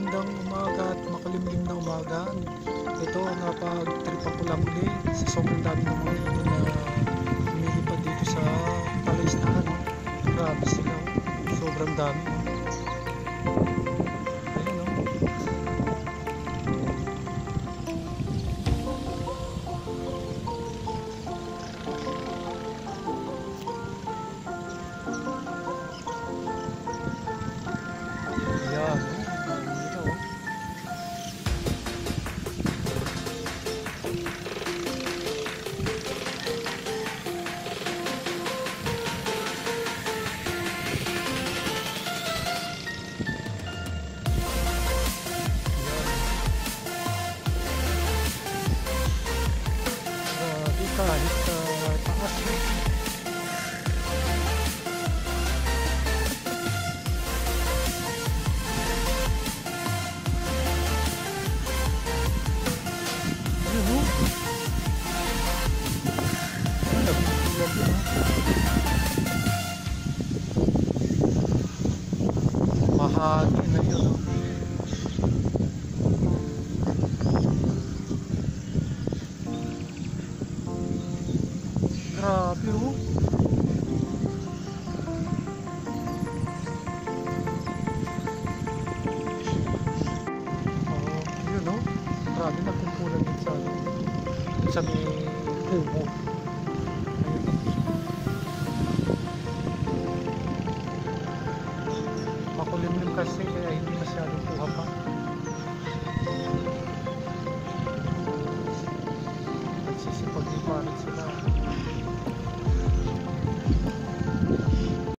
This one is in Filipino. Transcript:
magandang umaga at makalimlim na umaga. Ito, napag-tripan ko lang uli sa sobrang dami ng mga ibon na lumilipad dito sa palaistaan. Grabe sila. Sobrang dami. たらリストが高すぎまあ、はあ、きれいな色だ。Grabe oh. Yun oh. Grabe nagkumpulan din sa ano, sa may kubo. Makulimlim kasi kaya hindi